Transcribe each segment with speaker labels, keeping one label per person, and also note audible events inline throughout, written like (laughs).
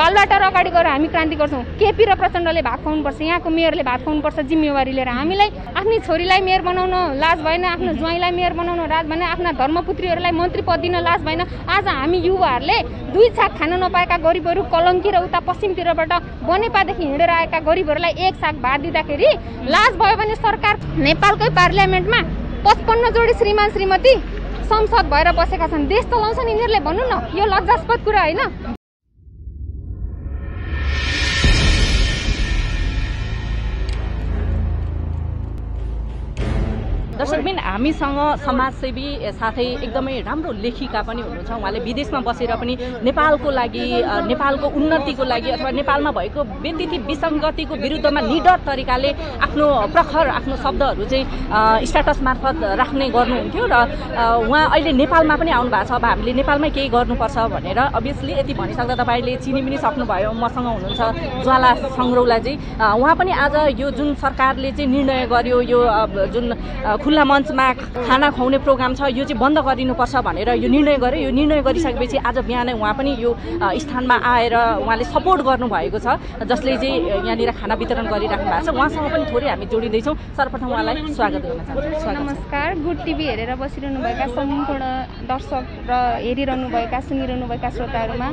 Speaker 1: बालुवाटार अगाडि गएर हामी क्रान्ति गर्छौँ। केपी र प्रचण्डले भात खुवाउनुपर्छ यहाँको मेयरले भात खुवाउनुपर्छ जिम्मेवारी लिएर। हामीलाई आफ्नै छोरीलाई मेयर बनाउन लाज भएन आफ्नो ज्वाइँलाई मेयर बनाउन लाज भएन आफ्ना धर्मपुत्रीहरूलाई मन्त्री पद दिन लाज भएन। आज हामी युवाहरूले दुई छाक खान नपाएका गरिबहरू कलङ्की र उता पश्चिमतिरबाट बनेपादेखि हिँडेर आएका गरिबहरूलाई एक साग भात दिँदाखेरि लाज भयो भने सरकार नेपालकै पार्लियामेन्टमा पचपन्न जोडी श्रीमान श्रीमती संसद भएर बसेका छन्। देश चलाउँछन् यिनीहरूले भन्नु न यो लज्जास्पद कुरा होइन।
Speaker 2: दर्शकबिन हामीसँग समाजसेवी साथै एकदमै राम्रो लेखिका पनि हुनुहुन्छ। उहाँले विदेशमा बसेर पनि नेपालको लागि नेपालको उन्नतिको लागि अथवा नेपालमा भएको व्यतिथि विसङ्गतिको विरुद्धमा निडर तरिकाले आफ्नो प्रखर आफ्नो शब्दहरू चाहिँ स्ट्याटस मार्फत राख्ने गर्नुहुन्थ्यो र उहाँ अहिले नेपालमा पनि आउनु भएको छ। अब हामीले नेपालमै केही गर्नुपर्छ भनेर अभियसली यति भनिसक्दा तपाईँले चिनी पनि सक्नुभयो मसँग हुनुहुन्छ ज्वाला सङ्ग्रौलाजी उहाँ पनि आज यो जुन सरकारले चाहिँ निर्णय गर्यो यो जुन खुल्ला मञ्चमा खाना खुवाउने प्रोग्राम छ। यो चाहिँ बन्द गरिनुपर्छ भनेर यो निर्णय गर्यो यो निर्णय गरिसकेपछि आज बिहानै उहाँ पनि यो स्थानमा आएर उहाँले सपोर्ट गर्नुभएको छ। जसले चाहिँ यहाँनिर खाना वितरण गरिराख्नु भएको छ। उहाँसँग पनि थोरै हामी जोडिँदैछौँ। सर्वप्रथम उहाँलाई स्वागत गर्न चाहन्छु।
Speaker 1: नमस्कार। गुड टिभी हेरेर बसिरहनुभएका सम्पूर्ण दर्शक र हेरिरहनुभएका सुनिरहनुभएका श्रोताहरूमा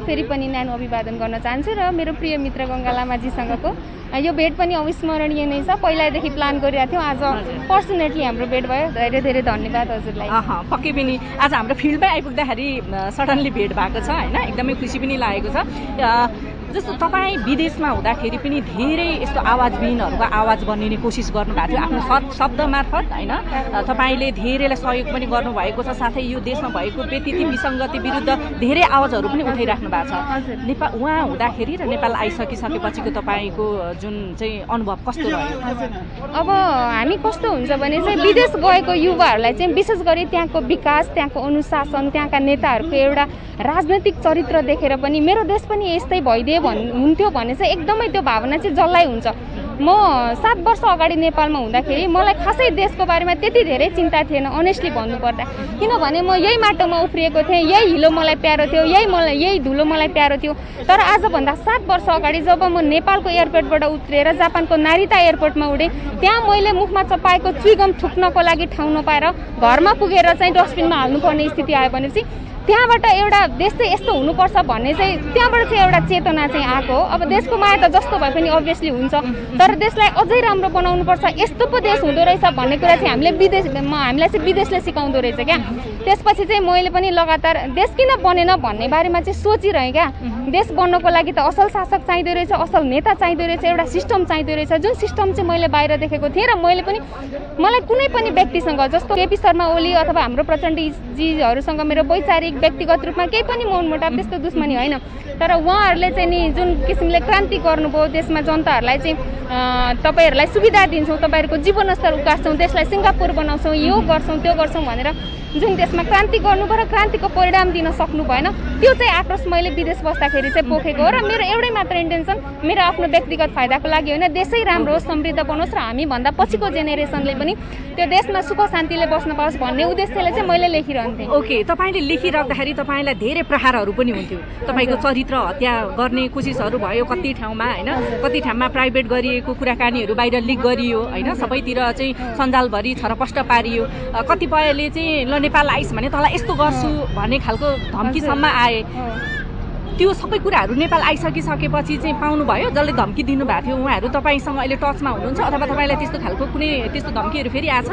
Speaker 1: फेरि पनि न्यानो अभिवादन गर्न चाहन्छु र मेरो प्रिय मित्र गङ्गा लामाजीसँगको। यो भेट पनि अविस्मरणीय नै छ। पहिल्यैदेखि प्लान गरिरहेको थियौँ। आज पर्सनेटली हाम्रो भेट भयो। धेरै धेरै धन्यवाद हजुरलाई।
Speaker 2: पक्कै पनि आज हाम्रो फिल्डमै आइपुग्दाखेरि सडनली भेट भएको छ होइन? एकदमै खुसी पनि लागेको छ। जस्तो तपाईँ विदेशमा हुँदाखेरि पनि धेरै यस्तो आवाजविहीनहरूको आवाज बनिने कोसिस गर्नुभएको थियो। आफ्नो शब्द शब्द मार्फत होइन? तपाईँले धेरैलाई सहयोग पनि गर्नुभएको छ साथै यो देशमा भएको व्यतिथि विसङ्गति विरुद्ध धेरै आवाजहरू पनि उठाइराख्नु भएको छ। नेपाल उहाँ हुँदाखेरि र नेपाल आइसकिसकेपछिको तपाईँको जुन चाहिँ अनुभव कस्तो रह्यो?
Speaker 1: अब हामी कस्तो हुन्छ भने चाहिँ विदेश गएको युवाहरूलाई चाहिँ विशेष गरी त्यहाँको विकास त्यहाँको अनुशासन त्यहाँका नेताहरूको एउटा राजनैतिक चरित्र देखेर पनि मेरो देश पनि यस्तै भइदिए भन् हुन्थ्यो भने चाहिँ एकदमै त्यो भावना चाहिँ जसलाई हुन्छ। म सात वर्ष अगाडि नेपालमा हुँदाखेरि मलाई खासै देशको बारेमा त्यति धेरै चिन्ता थिएन अनेस्टली भन्नुपर्दा। किनभने म यही माटोमा उफ्रिएको थिएँ यही हिलो मलाई प्यारो थियो यही मलाई यही धुलो मलाई प्यारो थियो। तर आजभन्दा सात वर्ष अगाडि जब म नेपालको एयरपोर्टबाट उत्रेर जापानको नारिता एयरपोर्टमा उडेँ त्यहाँ मैले मुखमा चपाएको चुइगम थुक्नको लागि ठाउँ नपाएर घरमा पुगेर चाहिँ डस्टबिनमा हाल्नुपर्ने स्थिति आयो भनेपछि त्यहाँबाट एउटा देश चाहिँ यस्तो हुनुपर्छ भन्ने चाहिँ त्यहाँबाट चाहिँ एउटा चेतना चाहिँ आएको हो। अब देशको माया त जस्तो भए पनि अभियसली हुन्छ तर देशलाई अझै राम्रो बनाउनुपर्छ यस्तो पो देश हुँदो रहेछ भन्ने कुरा चाहिँ हामीले विदेश हामीलाई चाहिँ विदेशले सिकाउँदो रहेछ क्या। त्यसपछि चाहिँ मैले पनि लगातार देश किन बनेन भन्ने बारेमा चाहिँ सोचिरहेँ क्या। देश बन्नको लागि त असल शासक चाहिँदो रहेछ असल नेता चाहिँदो रहेछ एउटा सिस्टम चाहिँदो रहेछ। जुन सिस्टम चाहिँ मैले बाहिर देखेको थिएँ र मैले पनि मलाई कुनै पनि व्यक्तिसँग जस्तो केपी शर्मा ओली अथवा हाम्रो प्रचण्डजीहरूसँग मेरो वैचारिक व्यक्तिगत रूपमा केही पनि मनमुटाव त्यस्तो दुश्मनी होइन। तर उहाँहरूले चाहिँ नि जुन किसिमले क्रान्ति गर्नुभयो देशमा जनताहरूलाई चाहिँ तपाईँहरूलाई सुविधा दिन्छौँ तपाईँहरूको जीवनस्तर उकास्छौँ देशलाई सिङ्गापुर बनाउँछौँ यो गर्छौँ त्यो गर्छौँ भनेर जुन देशमा क्रान्ति गर्नुभयो र क्रान्तिको परिणाम दिन सक्नु भएन त्यो चाहिँ आक्रोश मैले विदेश बस्दाखेरि चाहिँ पोखेको हो र मेरो एउटै मात्र इन्टेन्सन मेरो आफ्नो व्यक्तिगत फाइदाको लागि होइन देशै राम्रो होस् समृद्ध बनोस् र हामीभन्दा पछिको जेनेरेसनले पनि त्यो देशमा सुख शान्तिले बस्न पाओस् भन्ने उद्देश्यले चाहिँ मैले लेखिरहन्थेँ।
Speaker 2: ओके तपाईँले लेखिराख्दाखेरि तपाईँलाई धेरै प्रहारहरू पनि हुन्थ्यो। तपाईँको चरित्र हत्या गर्ने कोसिसहरू भयो कति ठाउँमा होइन? कति ठाउँमा प्राइभेट गरिएको कुराकानीहरू बाहिर लिक गरियो होइन? सबैतिर चाहिँ सञ्जालभरि छरपष्ट पारियो। कतिपयले चाहिँ नेपाल आइस भने तँलाई यस्तो गर्छु भन्ने खालको धम्कीसम्म आए। त्यो सबै कुराहरू नेपाल आइसकिसकेपछि चाहिँ पाउनुभयो जसले धम्की दिनुभएको थियो उहाँहरू तपाईँसँग अहिले टचमा हुनुहुन्छ अथवा तपाईँलाई त्यस्तो खालको कुनै त्यस्तो धम्कीहरू फेरि आएछ?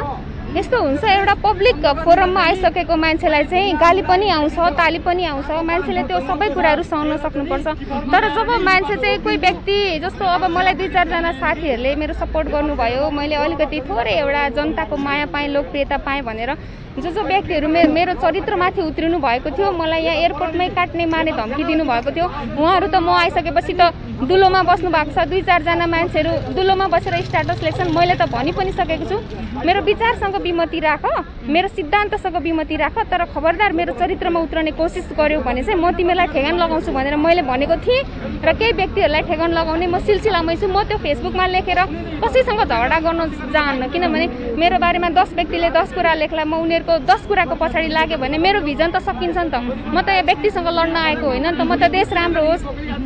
Speaker 1: यस्तो हुन्छ एउटा पब्लिक फोरममा आइसकेको मान्छेलाई चाहिँ गाली पनि आउँछ ताली पनि आउँछ। मान्छेले त्यो सबै कुराहरू सहन सक्नुपर्छ। तर जब मान्छे चाहिँ कोही व्यक्ति जस्तो अब मलाई दुई चारजना साथीहरूले मेरो सपोर्ट गर्नुभयो मैले अलिकति थोरै एउटा जनताको माया पाएँ लोकप्रियता पाएँ भनेर जो जो व्यक्तिहरू मे मेरो चरित्रमाथि उत्रिनु भएको थियो मलाई यहाँ एयरपोर्टमै काट्ने मार्ने धम्की दिनुभएको थियो उहाँहरू त म आइसकेपछि त दुलोमा बस्नु भएको छ। दुई चारजना मान्छेहरू दुलोमा बसेर स्ट्याटस लेख्छन्। मैले त भनि पनि सकेको छु। मेरो विचारसँग विमति राख मेरो सिद्धान्तसँग विमति राख तर खबरदार मेरो चरित्रमा उत्रने कोसिस गर्यो भने चाहिँ म तिमीलाई ठेगान लगाउँछु भनेर मैले भनेको थिएँ र केही व्यक्तिहरूलाई ठेगान लगाउने म सिलसिलामै छु। म त्यो फेसबुकमा लेखेर कसैसँग झगडा गर्न चाहन्न किनभने मेरो बारेमा दस व्यक्तिले दस कुरा लेख्ला म उनीहरूको दस कुराको पछाडि लाग्यो भने मेरो भिजन त सकिन्छ नि त। म त यहाँ व्यक्तिसँग लड्न आएको होइन नि त। म त देश राम्रो होस्।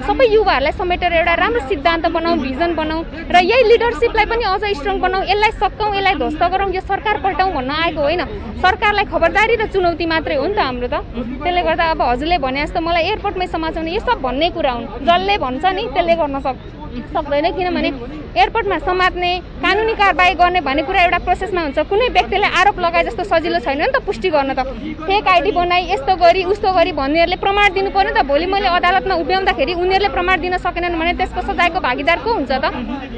Speaker 1: सबै युवाहरूलाई समेटेर एउटा राम्रो सिद्धान्त बनाऊ भिजन बनाऊ र यही लिडरसिपलाई पनि अझ स्ट्रङ बनाऊ। यसलाई सक्कौँ यसलाई ध्वस्त गरौँ। यो सरकार पल्टाउँ भन्न आएको होइन। सरकारलाई खबरदारी र चुनौती मात्रै हो नि त हाम्रो त। त्यसले गर्दा अब हजुरले भने जस्तो मलाई एयरपोर्टमै समाचाउने यो सब भन्ने कुरा हुन्। जसले भन्छ नि त्यसले गर्न सक् सक्दैन किनभने एयरपोर्टमा समात्ने कानुनी कारवाही गर्ने भन्ने कुरा एउटा प्रोसेसमा हुन्छ। कुनै व्यक्तिले आरोप लगाए जस्तो सजिलो छैन नि त पुष्टि गर्न त। फेक आइडी बनाई यस्तो गरी उस्तो गरी भन्नेहरूले प्रमाण दिनु पर्यो नि त। भोलि मैले अदालतमा उभ्याउँदाखेरि उनीहरूले प्रमाण दिन सकेनन् भने त्यसको सजायको भागीदार को हुन्छ त?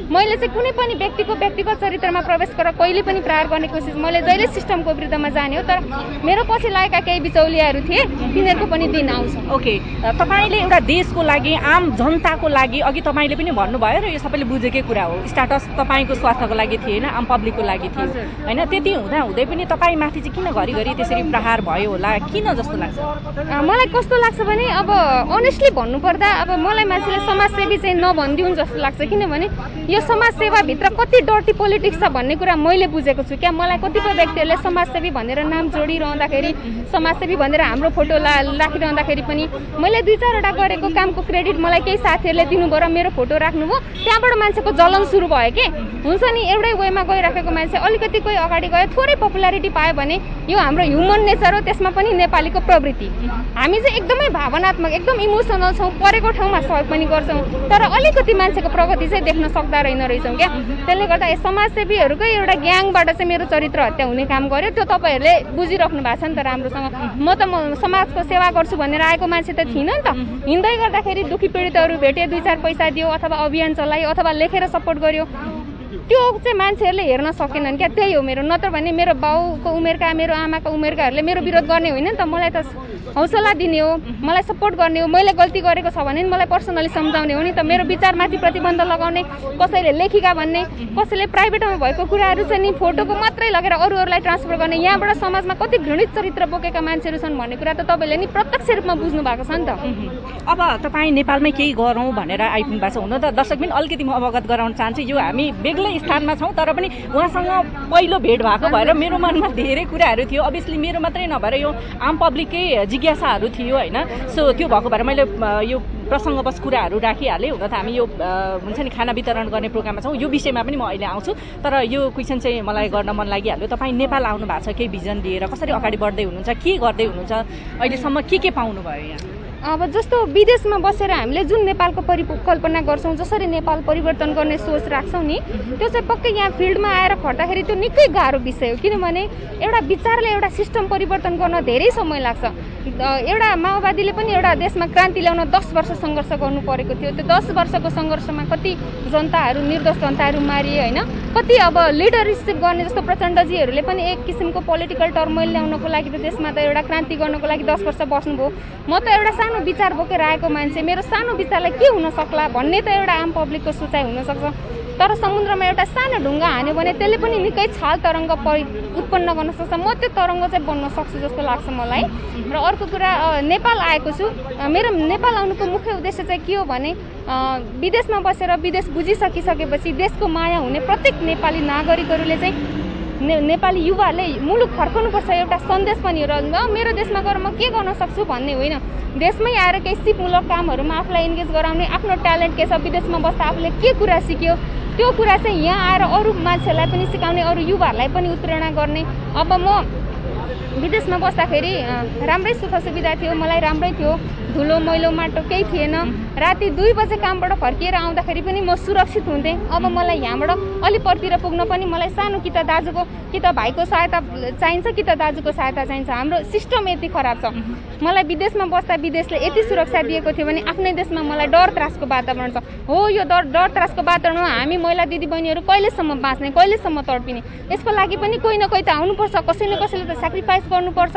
Speaker 1: मैले चाहिँ कुनै पनि व्यक्तिको व्यक्तिगत चरित्रमा प्रवेश गरेर कहिले पनि प्रहार गर्ने कोसिस मैले जहिले सिस्टमको विरुद्धमा जाने हो तर मेरो पछि लागेका केही बिचौलियाहरू थिए तिनीहरूको पनि दिन आउँछ।
Speaker 2: ओके तपाईँले एउटा देशको लागि आम जनताको लागि अघि तपाईँले पनि भन्नुभयो र यो सबैले बुझेकै कुरा हो। स्टाटस तपाईँको स्वास्थ्यको लागि थिएन आम पब्लिकको लागि थियो। होइन त्यति हुँदा हुँदै पनि तपाईँमाथि चाहिँ किन घरिघरि त्यसरी प्रहार भयो होला? किन जस्तो लाग्छ?
Speaker 1: मलाई कस्तो लाग्छ भने अब अनेस्टली भन्नुपर्दा अब मलाई मान्छेले समाजसेवी चाहिँ नभनिदिउन् जस्तो लाग्छ। किनभने यो समाजसेवाभित्र कति डर्टी पोलिटिक्स छ भन्ने कुरा मैले बुझेको छु। क्या मलाई कतिपय व्यक्तिहरूले समाजसेवी भनेर नाम जोडिरहँदाखेरि समाजसेवी भनेर हाम्रो फोटो ला राखिरहँदाखेरि पनि मैले दुई चारवटा गरेको कामको क्रेडिट मलाई केही साथीहरूले दिनुभयो र मेरो फोटो राख्नुभयो त्यहाँबाट मान्छेको जलन सुरु भयो कि? हुन्छ नि एउटै वेमा गइराखेको मान्छे अलिकति कोही अगाडि गयो थोरै पपुलारिटी पायो भने यो हाम्रो ह्युमन नेचर हो त्यसमा पनि नेपालीको प्रवृत्ति। हामी चाहिँ एकदमै भावनात्मक एकदम इमोसनल छौँ परेको ठाउँमा सहयोग पनि गर्छौँ तर अलिकति मान्छेको प्रगति चाहिँ देख्न सक्दा रहेन रहेछौँ क्या। त्यसले गर्दा समाजसेवीहरूकै एउटा ग्याङबाट चाहिँ मेरो चरित्र हत्या हुने काम गर्यो। त्यो तपाईँहरूले बुझिराख्नु भएको छ नि त राम्रोसँग। म त म समाजको सेवा गर्छु भनेर आएको मान्छे त थिइनँ नि त। हिँड्दै गर्दाखेरि दुखी पीडितहरू भेटे दुई चार पैसा दियो अथवा अभियान चलायो अथवा लेखेर सपोर्ट गर्यो त्यो चाहिँ मान्छेहरूले हेर्न सकेनन् क्या। त्यही हो मेरो। नत्र भने मेरो बाउको उमेरका मेरो आमाको उमेरकाहरूले मेरो विरोध गर्ने होइन नि त। मलाई त हौसला दिने हो मलाई सपोर्ट गर्ने हो। मैले गल्ती गरेको छ भने नि मलाई पर्सनली सम्झाउने हो नि त। मेरो विचारमाथि प्रतिबन्ध लगाउने कसैले लेखिका भन्ने कसैले प्राइभेटमा भएको कुराहरू चाहिँ नि फोटोको मात्रै लगेर अरू अरूलाई ट्रान्सफर गर्ने। यहाँबाट समाजमा कति घृणित चरित्र बोकेका मान्छेहरू छन् भन्ने कुरा त तपाईँले नि प्रत्यक्ष रूपमा बुझ्नु भएको छ नि त।
Speaker 2: अब तपाईँ नेपालमै केही गरौँ भनेर आइपुग्नु भएको छ। हुन त दर्शक पनि अलिकति म अवगत गराउन चाहन्छु। यो हामी बेग्लै स्थानमा छौँ तर पनि उहाँसँग पहिलो भेट भएको भएर मेरो मनमा धेरै कुराहरू थियो। अभियसली मेरो मात्रै नभएर यो आम पब्लिककै जिज्ञासाहरू थियो होइन? सो त्यो भएको भएर मैले यो प्रसङ्गवश कुराहरू राखिहालेँ। हुन त हामी यो हुन्छ नि खाना वितरण गर्ने प्रोग्राममा छौँ। यो विषयमा पनि म अहिले आउँछु। तर यो क्वेसन चाहिँ मलाई गर्न मन लागिहाल्यो। तपाईँ नेपाल आउनु भएको छ केही भिजन लिएर कसरी अगाडि बढ्दै हुनुहुन्छ के गर्दै हुनुहुन्छ? अहिलेसम्म के के पाउनुभयो यहाँ?
Speaker 1: अब जस्तो विदेशमा बसेर हामीले जुन नेपालको परिकल्पना गर्छौँ जसरी नेपाल परिवर्तन गर्ने सोच राख्छौँ नि त्यो चाहिँ पक्कै यहाँ फिल्डमा आएर खट्दाखेरि त्यो निकै गाह्रो विषय हो। किनभने एउटा विचारले एउटा सिस्टम परिवर्तन गर्न धेरै समय लाग्छ। एउटा माओवादीले पनि एउटा देशमा क्रान्ति ल्याउन दस वर्ष सङ्घर्ष गर्नु परेको थियो। त्यो दस वर्षको सङ्घर्षमा कति जनताहरू निर्दोष जनताहरू मारिए होइन कति अब लिडरसिप गर्ने जस्तो प्रचण्डजीहरूले पनि एक किसिमको पोलिटिकल टर्मोइल ल्याउनको लागि त देशमा त एउटा क्रान्ति गर्नको लागि दस वर्ष बस्नुभयो। म त एउटा सानो विचार बोकेर आएको मान्छे मेरो सानो विचारलाई के हुन सक्ला भन्ने त एउटा आम पब्लिकको सोचाइ हुनसक्छ। तर समुद्रमा एउटा सानो ढुङ्गा हान्यो भने त्यसले पनि निकै छाल तरङ्ग परि उत्पन्न गर्न सक्छ। म त्यो तरङ्ग चाहिँ बन्न सक्छु जस्तो लाग्छ मलाई। र अर्को कुरा अ, नेपाल आएको छु। मेरो नेपाल आउनुको मुख्य उद्देश्य चाहिँ के हो भने विदेशमा बसेर विदेश बुझिसकिसकेपछि देशको माया हुने प्रत्येक नेपाली नागरिकहरूले चाहिँ ने नेपाली युवाहरूले मुलुक फर्काउनुपर्छ एउटा सन्देश पनि हो। र मेरो देशमा गएर म के गर्न सक्छु भन्ने होइन। देशमै आएर केही सिपमूलक कामहरूमा आफूलाई इन्गेज गराउने आफ्नो ट्यालेन्ट के छ विदेशमा बस्दा आफूले के कुरा सिक्यो त्यो कुरा चाहिँ यहाँ आएर अरू मान्छेहरूलाई पनि सिकाउने अरू युवाहरूलाई पनि उत्प्रेरणा गर्ने। अब म विदेशमा बस्दाखेरि राम्रै सुख सुविधा थियो मलाई राम्रै थियो धुलो मैलो माटो केही थिएन। राति दुई बजे कामबाट फर्किएर आउँदाखेरि पनि म सुरक्षित हुन्थेँ। अब मलाई यहाँबाट अलिपरतिर पुग्न पनि मलाई सानो कि त दाजुको कि त भाइको सहायता चाहिन्छ कि त दाजुको सहायता चाहिन्छ। हाम्रो सिस्टम यति खराब छ। मलाई विदेशमा बस्दा विदेशले यति सुरक्षा दिएको थियो भने आफ्नै देशमा मलाई डर त्रासको वातावरण छ। हो यो डर डर त्रासको वातावरणमा हामी महिला दिदीबहिनीहरू कहिलेसम्म बाँच्ने कहिलेसम्म तडपिने? यसको लागि पनि कोही न कोही त आउनुपर्छ। कसै न कसैले त सेक्रिफाइस गर्नुपर्छ।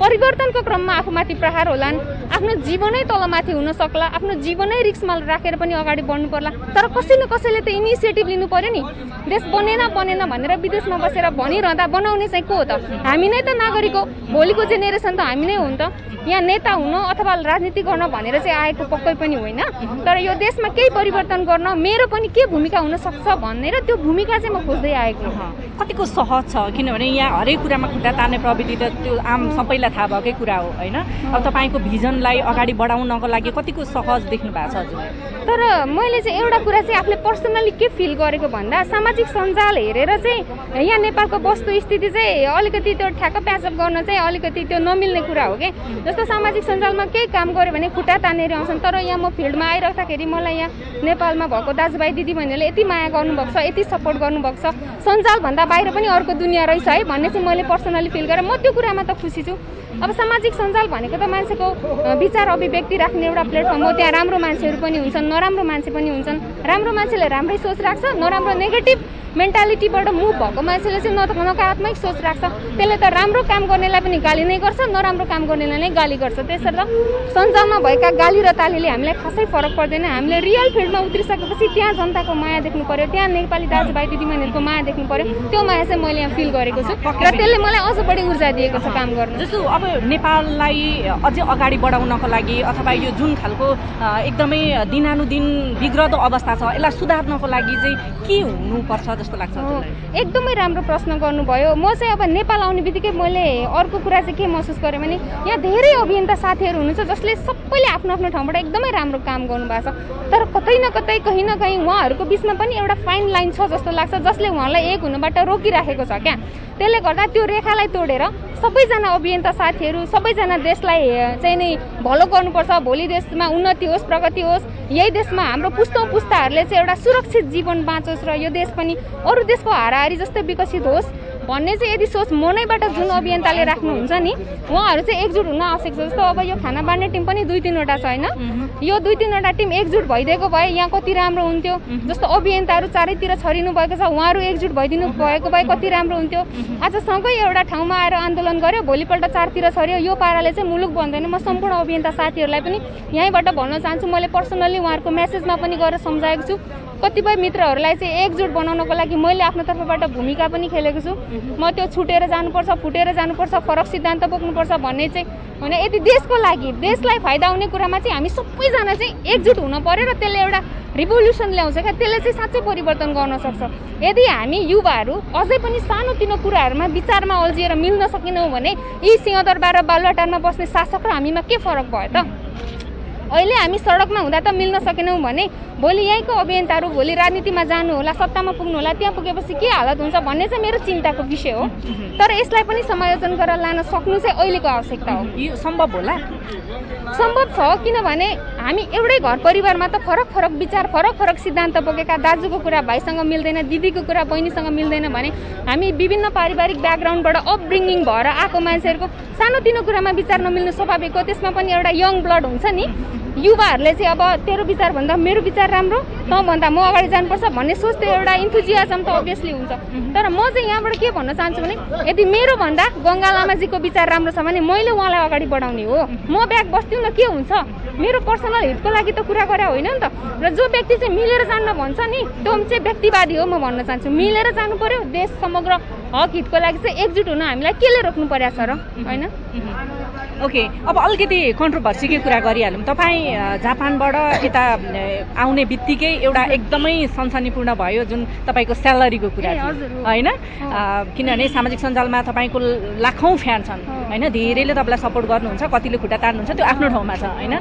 Speaker 1: परिवर्तनको क्रममा आफूमाथि प्रहार होलान्। आफ्नो जीवनै तलमाथि हुन सक्ला आफ्नो जीवनै रिक्समा राखेर पनि अगाडि बढ्नु पर्ला। तर कसै न कसैले त इनिसिएटिभ लिनु पर्यो नि? देश बनेन बनेन भनेर विदेशमा बसेर भनिरहँदा बनाउने चाहिँ को हो त? हामी नै त नागरिक हो। भोलिको जेनेरेसन त हामी नै हो नि त। यहाँ नेता हुन अथवा राजनीति गर्न भनेर चाहिँ आएको पक्कै पनि होइन। तर यो देशमा केही परिवर्तन गर्न मेरो पनि के भूमिका हुनसक्छ भनेर त्यो भूमिका चाहिँ म खोज्दै आएको
Speaker 2: कतिको सहज छ? किनभने यहाँ हरेक कुरामा खुट्टा तान्ने प्रविधि त त्यो आम सबैलाई थाहा भएकै कुरा हो होइन? अब तपाईँको भिजनलाई अगाडि बढाउनको लागि कतिको सहज देख्नु भएको छ हजुरले
Speaker 1: तर मैले चाहिँ एउटा कुरा चाहिँ आफूले पर्सनली के फिल गरेको भन्दा सामाजिक सञ्जाल हेरेर चाहिँ यहाँ नेपालको वस्तुस्थिति चाहिँ अलिकति त्यो ठ्याक्क प्याचअप गर्न चाहिँ अलिकति त्यो नमिल्ने कुरा हो कि? जस्तो सामाजिक सञ्जालमा केही काम गऱ्यो भने खुट्टा तानेर आउँछन् तर यहाँ म फिल्डमा आइराख्दाखेरि मलाई यहाँ नेपालमा भएको दाजुभाइ दिदीबहिनीले यति माया गर्नुभएको छ यति सपोर्ट गर्नुभएको छ। सञ्जालभन्दा बाहिर पनि अर्को दुनियाँ रहेछ है भन्ने चाहिँ मैले पर्सनली फिल गरेँ म त्यो कुरामा त खुसी छु। अब सामाजिक सञ्जाल भनेको त मान्छेको विचार अभिव्यक्ति राख्ने एउटा प्लेटफर्म हो। त्यहाँ राम्रो मान्छेहरू पनि हुन्छन् नराम्रो मान्छे पनि हुन्छन्। राम्रो मान्छेले राम्रै सोच राख्छ नराम्रो नेगेटिभ मेन्टालिटीबाट मुभ भएको मान्छेले चाहिँ न त नकारात्मक सोच राख्छ। त्यसले त राम्रो काम गर्नेलाई पनि गाली नै गर्छ नराम्रो काम गर्नेलाई नै गाली गर्छ। त्यसर्थ सञ्जालमा भएका गाली र तालीले हामीलाई खासै फरक पर्दैन। हामीले रियल फिल्डमा उत्रिसकेपछि त्यहाँ जनताको माया देख्नु पर्यो त्यहाँ नेपाली दाजुभाइ दिदीबहिनीहरूको माया देख्नु पर्यो। त्यो माया चाहिँ मैले यहाँ फिल गरेको छु र त्यसले मलाई अझ बढी ऊर्जा दिएको छ काम गर्नु।
Speaker 2: जस्तो अब नेपाललाई अझै अगाडि बढाउनको लागि अथवा यो जुन खालको एकदमै दिनानुदिन बिग्रदो अवस्था छ यसलाई सुधार्नको लागि चाहिँ के हुनुपर्छ? जस्तो लाग्छ
Speaker 1: एकदमै राम्रो प्रश्न गर्नुभयो। म चाहिँ अब नेपाल आउने बित्तिकै मैले अर्को कुरा चाहिँ के महसुस गरेँ भने यहाँ धेरै अभियन्ता साथीहरू हुनुहुन्छ जसले सबैले आफ्नो आफ्नो ठाउँबाट एकदमै राम्रो काम गर्नुभएको छ। तर कतै न कतै कहीँ न कहीँ उहाँहरूको बिचमा पनि एउटा फाइन लाइन छ जस्तो लाग्छ जसले उहाँलाई एक हुनबाट रोकिराखेको छ क्या। त्यसले गर्दा त्यो रेखालाई तोडेर सबैजना अभियन्ता साथीहरू सबैजना देशलाई चाहिँ नै भलो गर्नुपर्छ भोलि देशमा उन्नति होस् प्रगति होस्। यही देशमा हाम्रो पुस्तौँ पुस्ताहरूले चाहिँ एउटा सुरक्षित जीवन बाँचोस् र यो देश पनि अरू देशको हाराहारी जस्तै विकसित होस् भन्ने चाहिँ यदि सोच मनैबाट जुन अभियन्ताले राख्नुहुन्छ नि उहाँहरू चाहिँ एकजुट हुन आवश्यक छ। जस्तो अब यो खाना बाँड्ने टिम पनि दुई तिनवटा छ होइन? यो दुई तिनवटा टिम एकजुट भइदिएको भए यहाँ कति राम्रो हुन्थ्यो? जस्तो अभियन्ताहरू चारैतिर छरिनु भएको छ उहाँहरू एकजुट भइदिनु भएको भए कति राम्रो हुन्थ्यो? आज सँगै एउटा ठाउँमा आएर आन्दोलन गर्यो भोलिपल्ट चारतिर छर्यो। यो पाराले चाहिँ मुलुक बन्दैन। म सम्पूर्ण अभियन्ता साथीहरूलाई पनि यहीँबाट भन्न चाहन्छु। मैले पर्सनल्ली उहाँहरूको मेसेजमा पनि गएर सम्झाएको छु। कतिपय मित्रहरूलाई चाहिँ एकजुट बनाउनको लागि मैले आफ्नो तर्फबाट भूमिका पनि खेलेको छु। म त्यो छुटेर जानुपर्छ फुटेर जानुपर्छ फरक सिद्धान्त बोक्नुपर्छ भन्ने चाहिँ भने यदि देशको लागि देशलाई फाइदा हुने कुरामा चाहिँ हामी सबैजना चाहिँ एकजुट हुन पर्यो र त्यसले एउटा रिभोल्युसन ल्याउँछ क्या त्यसले चाहिँ साँच्चै परिवर्तन गर्न सक्छ। यदि हामी युवाहरू अझै पनि सानोतिनो कुराहरूमा विचारमा अल्झिएर मिल्न सकेनौँ भने यी सिंहदरबार र बालुवाटारमा बस्ने शासक र हामीमा के फरक भयो त? अहिले हामी सडकमा हुँदा त मिल्न सकेनौँ भने भोलि यहीँको अभियन्ताहरू भोलि राजनीतिमा जानु होला सत्तामा पुग्नु होला त्यहाँ पुगेपछि के हालत हुन्छ भन्ने चाहिँ मेरो चिन्ताको विषय हो। तर यसलाई पनि समायोजन गरेर लान सक्नु चाहिँ अहिलेको आवश्यकता हो।
Speaker 2: यो सम्भव होला?
Speaker 1: सम्भव छ किनभने हामी एउटै घर परिवारमा त फरक फरक विचार फरक फरक सिद्धान्त बोकेका दाजुको कुरा भाइसँग मिल्दैन दिदीको कुरा बहिनीसँग मिल्दैन भने हामी विभिन्न पारिवारिक ब्याकग्राउन्डबाट अपब्रिङ्गिङ भएर आएको मान्छेहरूको सानोतिनो कुरामा विचार नमिल्नु स्वाभाविक हो। त्यसमा पनि एउटा यङ ब्लड हुन्छ नि। युवाहरूले चाहिँ अब तेरो विचारभन्दा मेरो विचार राम्रो तँभन्दा म अगाडि जानुपर्छ भन्ने सोच त्यो एउटा इन्थुजियाजम त अभियसली हुन्छ। तर म चाहिँ यहाँबाट के भन्न चाहन्छु भने यदि मेरो भन्दा गङ्गा लामाजीको विचार राम्रो छ भने मैले उहाँलाई अगाडि बढाउने हो। म ब्याग बस्थ्यौँ न के हुन्छ? मेरो पर्सनल हितको लागि त कुरा गरे होइन नि त। र जो व्यक्ति चाहिँ मिलेर जान्न भन्छ नि त्यो चाहिँ व्यक्तिवादी हो म भन्न चाहन्छु। मिलेर जानु पर्यो देश समग्र हक हितको लागि चाहिँ एकजुट हुन हामीलाई केले रोक्नु परेको छ र? होइन?
Speaker 2: ओके अब अलिकति कन्ट्रोभर्सीकै कुरा गरिहालौँ। तपाईँ जापानबाट यता आउने बित्तिकै एउटा एकदमै सनसनीपूर्ण भयो जुन तपाईँको स्यालेरीको कुरा। होइन? किनभने सामाजिक सञ्जालमा तपाईँको लाखौँ फ्यान छन्। होइन? धेरैले तपाईँलाई सपोर्ट गर्नुहुन्छ कतिले खुट्टा तान्नुहुन्छ त्यो आफ्नो ठाउँमा छ। होइन?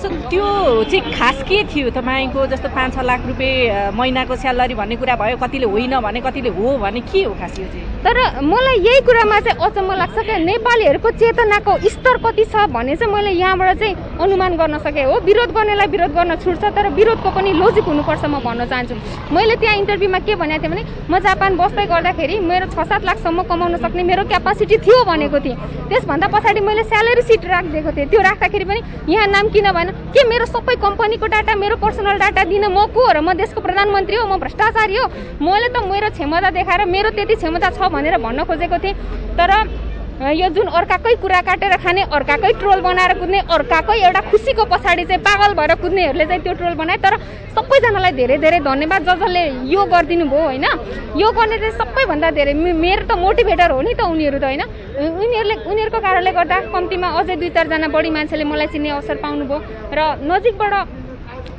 Speaker 2: सो त्यो चाहिँ खास के थियो तपाईँको जस्तो पाँच छ लाख रुपियाँ महिनाको स्यालेरी भन्ने कुरा भयो कतिले होइन भने कतिले हो भने के हो खास यो चाहिँ?
Speaker 1: तर मलाई यही कुरामा चाहिँ अचम्म लाग्छ क्या। नेपालीहरूको चेतनाको स्तर कति छ भन्ने चाहिँ मैले यहाँबाट चाहिँ अनुमान गर्न सकेँ हो। विरोध गर्नेलाई विरोध गर्न छुट्छ तर विरोधको पनि लोजिक हुनुपर्छ म भन्न चाहन्छु। मैले त्यहाँ इन्टरभ्यूमा के भनेको थिएँ भने म जापान बस्दै गर्दाखेरि मेरो छ सात लाखसम्म कमाउन सक्ने मेरो क्यापासिटी थियो भनेको थिएँ। त्यसभन्दा पछाडि मैले स्यालेरी सिट राखिदिएको थिएँ। त्यो राख्दाखेरि पनि यहाँ नाम किन भएन। के मेरो सबै कम्पनीको डाटा मेरो पर्सनल डाटा दिन म को हो र म देशको प्रधानमन्त्री हो म भ्रष्टाचारी हो? मैले त मेरो क्षमता देखाएर मेरो त्यति क्षमता छ भनेर भन्न खोजेको थिएँ। तर यो जुन अर्काकै कुरा काटेर खाने अर्काकै ट्रोल बनाएर कुद्ने अर्काकै एउटा खुसीको पछाडि चाहिँ पागल भएर कुद्नेहरूले चाहिँ त्यो ट्रोल बनाए। तर सबैजनालाई धेरै धेरै धन्यवाद ज जसले यो गरिदिनु भयो होइन? यो गर्ने चाहिँ सबैभन्दा धेरै मेरो त मोटिभेटर हो नि त उनीहरू त होइन? उनीहरूले उनीहरूको कारणले गर्दा कम्तीमा अझै दुई चारजना बढी मान्छेले मलाई चिन्ने अवसर पाउनुभयो। र नजिकबाट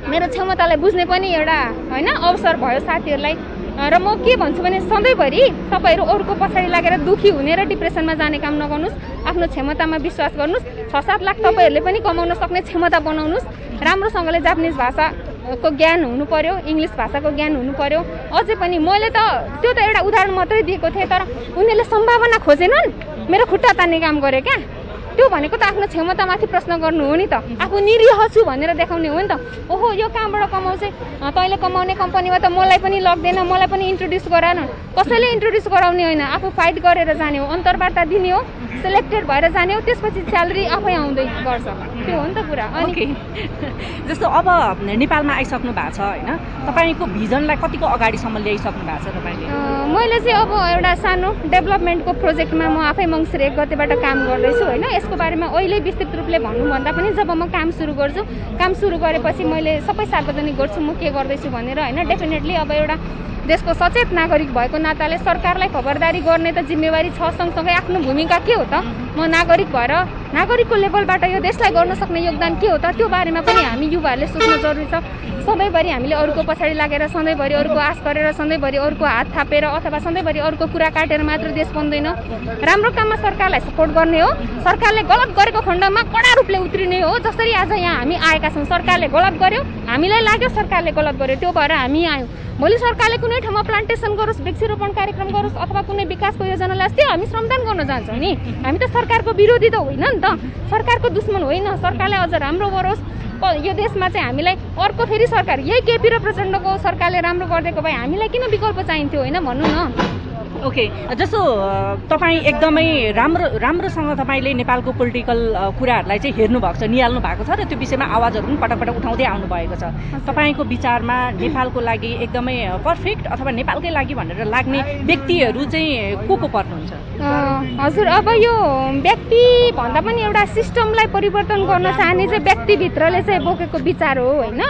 Speaker 1: मेरो क्षमतालाई बुझ्ने पनि एउटा होइन अवसर भयो साथीहरूलाई। र म के भन्छु भने सधैँभरि तपाईँहरू अरूको पछाडि लागेर दुःखी हुने र डिप्रेसनमा जाने काम नगर्नुहोस्। आफ्नो क्षमतामा विश्वास गर्नुहोस्। छ सात लाख तपाईँहरूले पनि कमाउन सक्ने क्षमता बनाउनुहोस्। राम्रोसँगले जापानिज भाषाको ज्ञान हुनु पर्यो इङ्ग्लिस भाषाको ज्ञान हुनु पर्यो अझै पनि मैले त त्यो त एउटा उदाहरण मात्रै दिएको थिएँ तर उनीहरूले सम्भावना खोजेनन्। मेरो खुट्टा तान्ने काम गरे क्या। त्यो भनेको त आफ्नो क्षमतामाथि प्रश्न गर्नु हो नि त। आफू निरीह छु भनेर देखाउने हो नि त। ओहो यो कहाँबाट कमाउँछ? तैँले कमाउने कम्पनीमा त मलाई पनि लग्दैन मलाई पनि इन्ट्रोड्युस गराएन। कसैले इन्ट्रोड्युस गराउने होइन। आफू फाइट गरेर जाने हो अन्तर्वार्ता दिने हो सेलेक्टेड भएर जाने हो त्यसपछि स्यालेरी आफै आउँदै गर्छ त्यो हो नि त कुरा। अनि (laughs)
Speaker 2: जस्तो अब नेपालमा आइसक्नु भएको छ होइन? तपाईँको भिजनलाई कतिको अगाडिसम्म ल्याइसक्नु भएको छ तपाईँले?
Speaker 1: मैले चाहिँ अब एउटा सानो डेभलपमेन्टको प्रोजेक्टमा म आफै मङ्सिर एक गतेबाट काम गर्दैछु होइन? यसको बारेमा अहिले विस्तृत रूपले भन्नुभन्दा पनि जब म काम सुरु गर्छु काम सुरु गरेपछि मैले सबै सार्वजनिक गर्छु म के गर्दैछु भनेर होइन डेफिनेटली अब एउटा देशको सचेत नागरिक भएको नाताले सरकारलाई खबरदारी गर्ने त जिम्मेवारी छ सँगसँगै आफ्नो भूमिका के हो त? म नागरिक भएर नागरिकको लेभलबाट यो देशलाई गर्न सक्ने योगदान के हो त? त्यो बारेमा पनि हामी युवाहरूले सोच्नु जरुरी छ। सधैँभरि हामीले अरूको पछाडि लागेर सधैँभरि अरूको आश गरेर सधैँभरि अरूको हात थापेर अथवा सधैँभरि अरूको कुरा काटेर मात्र देश बन्दैन। राम्रो काममा सरकारलाई सपोर्ट गर्ने हो। सरकारले गलत गरेको खण्डमा कडा रूपले उत्रिने हो जसरी आज यहाँ हामी आएका छौँ। सरकारले गलत गर्यो हामीलाई लाग्यो सरकारले गलत गर्यो। त्यो भएर हामी आयौँ। भोलि सरकारले कुनै ठाउँमा प्लान्टेसन गरोस् वृक्षरोपण कार्यक्रम गरोस् अथवा कुनै विकासको योजना ल्याओस् त्यो हामी श्रमदान गर्न जान्छौँ नि। हामी त सरकारको विरोधी त होइन नि त। सरकारको दुश्मन होइन। सरकारले अझ राम्रो गरोस्। यो देशमा चाहिँ हामीलाई अर्को फेरि सरकार यही केपी र प्रचण्डको सरकारले राम्रो गरिदिएको भए हामीलाई किन विकल्प चाहिन्थ्यो होइन भन्नु न।
Speaker 2: ओके जस्तो तपाईँ एकदमै राम्रो राम्रोसँग तपाईँले नेपालको पोलिटिकल कुराहरूलाई चाहिँ हेर्नु भएको छ निहाल्नु भएको छ र त्यो विषयमा आवाजहरू पनि पटक पटक उठाउँदै आउनु भएको छ तपाईँको विचारमा नेपालको लागि एकदमै पर्फेक्ट अथवा नेपालकै लागि भनेर लाग्ने व्यक्तिहरू चाहिँ को को पर्नुहुन्छ?
Speaker 1: हजुर अब यो व्यक्ति भन्दा पनि एउटा सिस्टमलाई परिवर्तन गर्न चाहने चाहिँ व्यक्तिभित्रले चाहिँ बोकेको विचार हो होइन?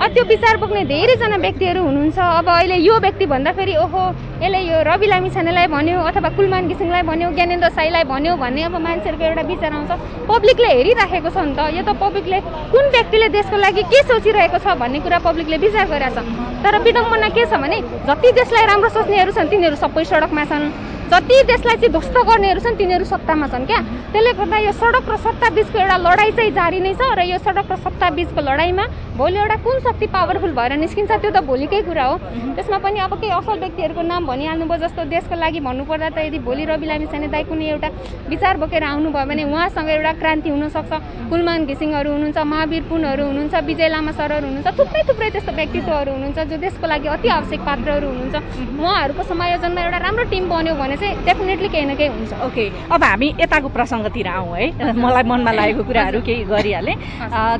Speaker 1: त्यो विचार बोक्ने धेरैजना व्यक्तिहरू हुनुहुन्छ। अब अहिले यो व्यक्ति भन्दाखेरि ओहो यसले यो रवि लामिछानेलाई भन्यो अथवा कुलमान घिसिङलाई भन्यो ज्ञानेन्द्र साईलाई भन्यो भन्ने अब मान्छेहरूको एउटा विचार आउँछ। पब्लिकले हेरिराखेको छ नि त। यो त पब्लिकले कुन व्यक्तिले देशको लागि के सोचिरहेको छ भन्ने कुरा पब्लिकले विचार गरिरहेको छ। तर विडम्बना के छ भने जति देशलाई राम्रो सोच्नेहरू छन् तिनीहरू सबै सडकमा छन्। जति देशलाई चाहिँ ध्वस्त गर्नेहरू छन् तिनीहरू सत्तामा छन् क्या? त्यसले गर्दा यो सडक र सत्ता बिचको एउटा लडाइँ चाहिँ जारी नै छ र यो सडक र सत्ता बिचको लडाइँमा भोलि एउटा कुन शक्ति पावरफुल भएर निस्किन्छ त्यो त भोलिकै कुरा हो। त्यसमा पनि अब केही असल व्यक्तिहरूको नाम भनिहाल्नुभयो जस्तो देशको लागि भन्नुपर्दा त यदि भोलि रवि लामिछाने दाई कुनै एउटा विचार बोकेर आउनुभयो भने उहाँसँग एउटा क्रान्ति हुनसक्छ। कुलमान घिसिङहरू हुनुहुन्छ महावीर पुनहरू हुनुहुन्छ विजय लामा सरहरू हुनुहुन्छ थुप्रै थुप्रै त्यस्तो व्यक्तित्वहरू हुनुहुन्छ जो देशको लागि अति आवश्यक पात्रहरू हुनुहुन्छ। उहाँहरूको समायोजनमा एउटा राम्रो टिम बन्यो भने चाहिँ डेफिनेटली केही न केही हुन्छ।
Speaker 2: ओके अब हामी यताको प्रसङ्गतिर आउँ है। मलाई मनमा लागेको कुराहरू केही गरिहालेँ।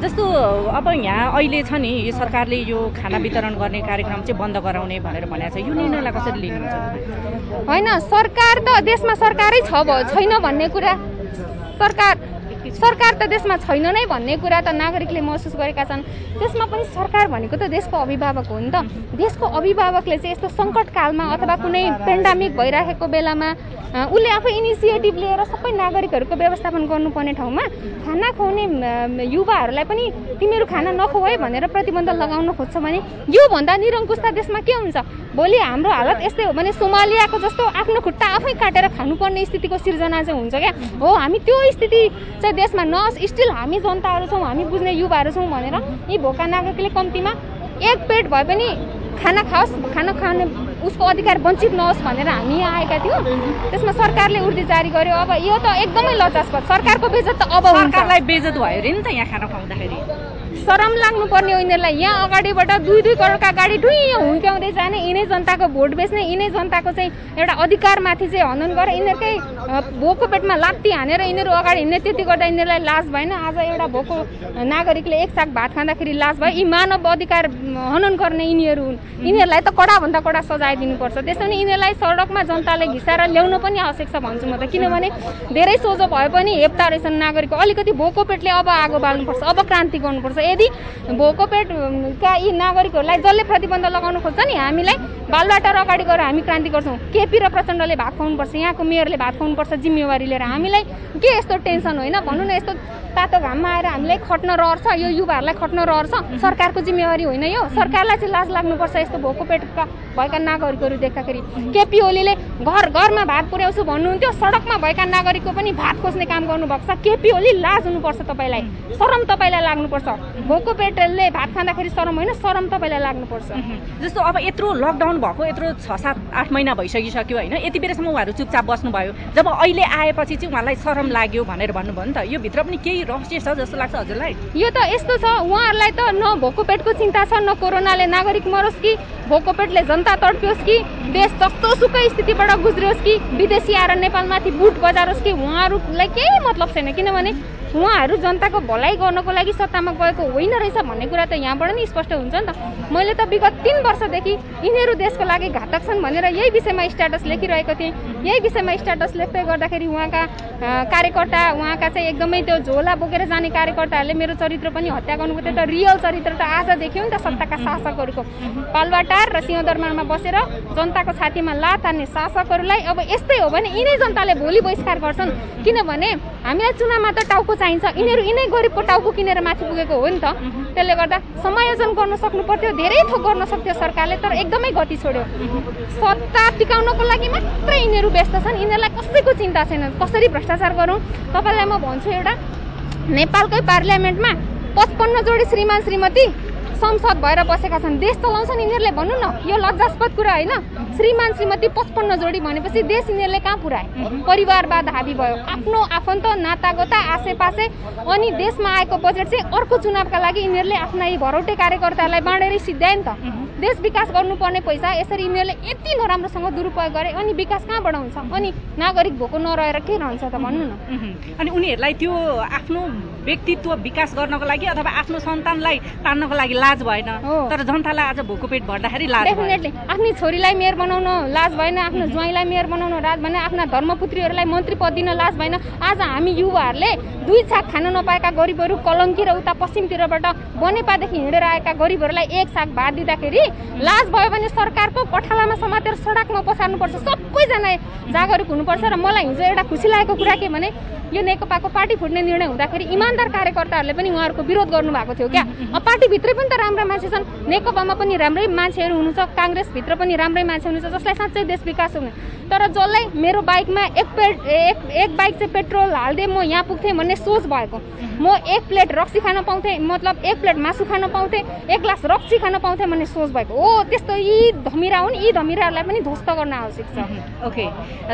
Speaker 2: जस्तो अब यहाँ अहिले छ नि यो सरकारले यो खाना वितरण गर्ने कार्यक्रम चाहिँ बन्द गराउने भनेर भनेको छ। यो निर्णयलाई कसरी लिनुहुन्छ?
Speaker 1: होइन सरकार त देशमा सरकारै छ छैन भन्ने कुरा। सरकार सरकार त देशमा छैन नै भन्ने कुरा त नागरिकले महसुस गरेका छन्। त्यसमा पनि सरकार भनेको त देशको अभिभावक हो नि त। देशको अभिभावकले चाहिँ यस्तो सङ्कटकालमा अथवा कुनै पेन्डामिक भइराखेको बेलामा उसले आफै इनिसिएटिभ लिएर सबै नागरिकहरूको व्यवस्थापन गर्नुपर्ने ठाउँमा खाना खुवाउने युवाहरूलाई पनि तिमीहरू खाना नखुवा है भनेर प्रतिबन्ध लगाउन खोज्छ भने योभन्दा निरङ्कुशता देशमा के हुन्छ? भोलि हाम्रो हालत यस्तै हो भने सोमालियाको जस्तो आफ्नो खुट्टा आफै काटेर खानुपर्ने स्थितिको सिर्जना चाहिँ हुन्छ क्या? हो हामी त्यो स्थिति देशमा नहोस् स्टिल हामी जनताहरू छौँ हामी बुझ्ने युवाहरू छौँ भनेर यी भोका नागरिकले कम्तीमा एक पेट भए पनि खाना खाओस् खाना खाने उसको अधिकार वञ्चित नहोस् भनेर हामी यहाँ आएका थियौँ। त्यसमा सरकारले उर्दी जारी गर्यो। अब यो त एकदमै लज्जास्पद। सरकारको बेजत त अब
Speaker 2: सरकारलाई बेजत भयो अरे नि त यहाँ खाना खुवाउँदाखेरि।
Speaker 1: शरम लाग्नुपर्ने हो यिनीहरूलाई। यहाँ अगाडिबाट दुई दुई करोडका गाडी डुइँ हुन्क्याउँदै जाने यिनै जनताको भोट बेच्ने यिनै जनताको चाहिँ एउटा अधिकारमाथि चाहिँ हनन गरेर यिनीहरूकै भोको पेटमा लात्ती हानेर यिनीहरू अगाडि हिँड्ने त्यति गर्दा यिनीहरूलाई लाज भएन। आज एउटा भोको नागरिकले एक साग भात खाँदाखेरि लाज भयो। यी मानव अधिकार हनन गर्ने यिनीहरू हुन्। यिनीहरूलाई त कडाभन्दा कडा सजाय दिनुपर्छ। त्यसो भने यिनीहरूलाई सडकमा जनताले घिसाएर ल्याउन पनि आवश्यक छ भन्छु म त। किनभने धेरै सोझो भए पनि हेप्ता रहेछन् नागरिकको। अलिकति भोको पेटले अब आगो बाल्नुपर्छ अब क्रान्ति गर्नुपर्छ। यदि भोको पेटका यी नागरिकहरूलाई जसले प्रतिबन्ध लगाउन खोज्छ नि हामीलाई बालबाटार अगाडि गएर हामी क्रान्ति गर्छौँ। केपी र प्रचण्डले भात खुवाउनुपर्छ यहाँको मेयरले भात खुवाउनुपर्छ जिम्मेवारी लिएर। हामीलाई के यस्तो टेन्सन होइन? भनौँ न यस्तो तातो घाममा आएर हामीलाई खट्न रहर छ यो युवाहरूलाई खट्न रहर छ सरकारको जिम्मेवारी होइन यो। सरकारलाई चाहिँ लाज लाग्नुपर्छ यस्तो भोको पेटका भएका नागरिकहरू देख्दाखेरि। केपी ओलीले घर घरमा भात पुर्याउँछु भन्नुहुन्थ्यो। सडकमा भएका नागरिकको पनि भात खोज्ने काम गर्नुभएको छ। केपी ओली लाज हुनुपर्छ तपाईँलाई। शरम तपाईँलाई लाग्नुपर्छ। भोको पेटले भात खाँदाखेरि शरम होइन शरम तपाईँलाई लाग्नुपर्छ।
Speaker 2: जस्तो अब यत्रो लकडाउन भएको यत्रो छ सात आठ महिना भइसकिसक्यो होइन यति बेरसम्म उहाँहरू चुपचाप बस्नुभयो। जब अहिले आएपछि चाहिँ उहाँलाई सरम लाग्यो भनेर भन्नुभयो नि त यो भित्र पनि केही रहस्य छ जस्तो लाग्छ हजुरलाई?
Speaker 1: यो त यस्तो छ उहाँहरूलाई त न भोको पेटको चिन्ता छ न कोरोनाले नागरिक मरोस् कि भोको पेटले जनता तडपियोस् कि देश जस्तो सुकै स्थितिबाट गुज्रियोस् कि विदेशी आएर नेपालमाथि बुट बजारोस् कि उहाँहरूलाई केही मतलब छैन। किनभने उहाँहरू जनताको भलाइ गर्नको लागि सत्तामा गएको होइन रहेछ भन्ने कुरा त यहाँबाट नै स्पष्ट हुन्छ नि त। मैले त विगत तिन वर्षदेखि यिनीहरू देशको लागि घातक छन् भनेर यही विषयमा स्ट्याटस लेखिरहेको थिएँ। यही विषयमा स्ट्याटस लेख्दै गर्दाखेरि उहाँका कार्यकर्ता उहाँका चाहिँ एकदमै त्यो झोला बोकेर जाने कार्यकर्ताहरूले मेरो चरित्र पनि हत्या गर्नुको त्यो त रियल चरित्र त आज देख्यो नि त सत्ताका शासकहरूको। पालबाटार र सिंहदरबारमा बसेर जनताको छातीमा लात हान्ने शासकहरूलाई अब यस्तै हो भने यिनै जनताले भोलि बहिष्कार गर्छन्। किनभने हामीलाई चुनावमा त टाउको चाहिन्छ। यिनीहरू यिनै गरिबको टाउको किनेर माथि पुगेको हो नि त। त्यसले गर्दा समायोजन गर्न सक्नु पर्थ्यो धेरै थोक गर्न सक्थ्यो सरकारले तर एकदमै गति छोड्यो। सत्ता टिकाउनको लागि मात्रै यिनीहरू व्यस्त छन्। यिनीहरूलाई कसैको चिन्ता छैन। कसरी भ्रष्टाचार गरौँ? तपाईँलाई म भन्छु एउटा नेपालकै पार्लियामेन्टमा पचपन्न जोडी श्रीमान श्रीमती संसद भएर बसेका छन्। देश चलाउँछन् यिनीहरूले भन्नु न यो लज्जास्पद कुरा होइन। श्रीमान श्रीमती पचपन्न जोडी भनेपछि देश यिनीहरूले कहाँ पुऱ्याए? परिवारवाद हाबी भयो। आफ्नो आफन्त नातागोता आसेपासे अनि देशमा आएको बजेट चाहिँ अर्को चुनावका लागि यिनीहरूले आफ्ना यी भरौटे कार्यकर्ताहरूलाई बाँडेर सिद्ध्याए नि त। देश विकास गर्नुपर्ने पैसा यसरी यिनीहरूले यति नराम्रोसँग दुरुपयोग गरे अनि विकास कहाँबाट हुन्छ अनि नागरिक भोको नरहेर के रहन्छ त भन्नु न।
Speaker 2: अनि उनीहरूलाई त्यो आफ्नो व्यक्तित्व विकास गर्नको लागि अथवा आफ्नो सन्तानलाई तान्नको लागि लाज भएन। तर जनतालाई आज भोको पेट भर्दाखेरि लाज
Speaker 1: डेफिनेटली आफ्नी छोरीलाई मेयर बनाउन लाज भएन आफ्नो ज्वाइँलाई मेयर बनाउन लाज भएन आफ्ना धर्मपुत्रीहरूलाई मन्त्री पद दिन लाज भएन। आज हामी युवाहरूले दुई छाक खान नपाएका गरिबहरू कलङ्की र उता पश्चिमतिरबाट बनेपादेखि हिँडेर आएका गरिबहरूलाई एक साग भात दिँदाखेरि लाज भयो भने सरकारको पठालामा समातेर सडकमा पसार्नुपर्छ। सबैजना जागरुक हुनुपर्छ र मलाई हिजो एउटा खुसी लागेको कुरा के भने यो नेकपाको पार्टी फुट्ने निर्णय हुँदाखेरि इमान्दार कार्यकर्ताहरूले पनि उहाँहरूको विरोध गर्नुभएको थियो क्या। अब पार्टीभित्रै पनि त राम्रा मान्छे छन्। नेकपामा पनि राम्रै मान्छेहरू हुनुहुन्छ काङ्ग्रेसभित्र पनि राम्रै मान्छे हुनुहुन्छ जसलाई साँच्चै देश विकास हुने। तर जसलाई मेरो बाइकमा एक प्लेट एक एक बाइक चाहिँ पेट्रोल हाल्दै म यहाँ पुग्थेँ भन्ने सोच भएको। म एक प्लेट रक्सी खान पाउँथेँ मतलब एक प्लेट मासु खान पाउँथेँ एक ग्लास रक्सी खान पाउँथेँ भन्ने सोच भएको। हो त्यस्तो यी धमिरा हुन् यी धमिराहरूलाई पनि ध्वस्त गर्न आवश्यक छ।
Speaker 2: ओके।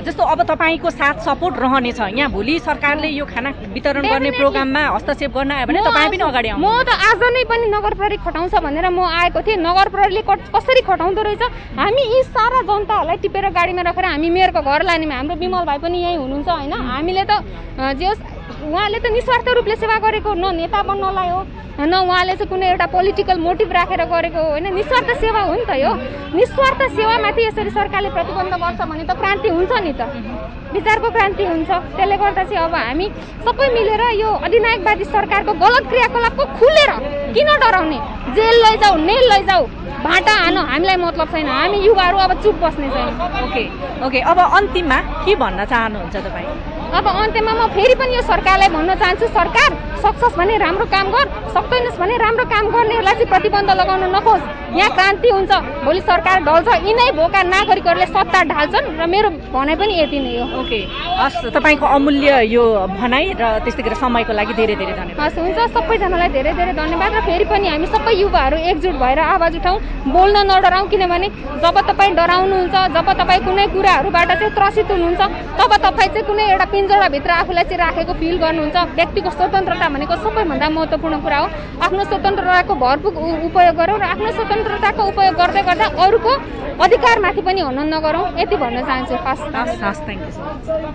Speaker 2: जस्तो अब तपाईँको साथ सपोर्ट रहनेछ यहाँ भोलि सरकारले यो खाना वितरण गर्ने. प्रोग्राममा हस्तक्षेप गर्न आयो भने तपाईँ पनि अगाडि
Speaker 1: म त आज नै पनि नगर प्रहरी खटाउँछ भनेर म आएको थिएँ। नगर प्रहरीले कसरी खटाउँदो रहेछ? हामी यी सारा जनताहरूलाई टिपेर गाडीमा राखेर हामी मेयरको घर लानेमा हाम्रो विमल भाइ पनि यहीँ हुनुहुन्छ होइन? हामीले त जे होस् उहाँले त निस्वार्थ रूपले सेवा गरेको न नेता बन्नलाई हो। न उहाँले चाहिँ कुनै एउटा पोलिटिकल मोटिभ राखेर गरेको हो। होइन निस्वार्थ सेवा हो नि त यो। निस्वार्थ सेवामाथि यसरी सरकारले प्रतिबन्ध गर्छ भने त क्रान्ति हुन्छ नि त। विचारको क्रान्ति हुन्छ। त्यसले गर्दा चाहिँ अब हामी सबै मिलेर यो अधिनायकवादी सरकारको गलत क्रियाकलापको खुलेर किन डराउने? जेल लैजाऊ नेल लैजाऊ। भाटा हान हामीलाई मतलब छैन। हामी युवाहरू अब चुप बस्ने छैन।
Speaker 2: ओके ओके अब अन्तिममा के भन्न चाहनुहुन्छ तपाईँ?
Speaker 1: अब अन्त्यमा म फेरि पनि यो सरकारलाई भन्न चाहन्छु सरकार सक्छस् भने राम्रो काम गर सक्दैनस् भने राम्रो काम गर्नेहरूलाई चाहिँ प्रतिबन्ध लगाउन नखोज। यहाँ क्रान्ति हुन्छ। भोलि सरकार ढल्छ। यिनै भोका नागरिकहरूले सत्ता ढाल्छन् र मेरो भनाइ पनि यति नै हो।
Speaker 2: ओके। हस् तपाईँको अमूल्य यो भनाइ र त्यस्तै गरेर समयको लागि धेरै धेरै धन्यवाद।
Speaker 1: हस् हुन्छ। सबैजनालाई धेरै धेरै धन्यवाद र फेरि पनि हामी सबै युवाहरू एकजुट भएर आवाज उठाउँ बोल्न नडराउँ किनभने जब तपाईँ डराउनुहुन्छ जब तपाईँ कुनै कुराहरूबाट चाहिँ त्रसित हुनुहुन्छ तब तपाईँ चाहिँ कुनै एउटा पिन्जराभित्र आफूलाई चाहिँ राखेको फिल गर्नुहुन्छ। व्यक्तिको स्वतन्त्रता भनेको सबैभन्दा महत्त्वपूर्ण कुरा हो। आफ्नो स्वतन्त्रताको भरपुर उपयोग गरौँ र आफ्नो स्वतन्त्रताको उपयोग गर्दै गर्दा अरूको अधिकारमाथि पनि हनन नगरौँ। यति भन्न चाहन्छु। हस्
Speaker 2: हस्। हस् थ्याङ्क यू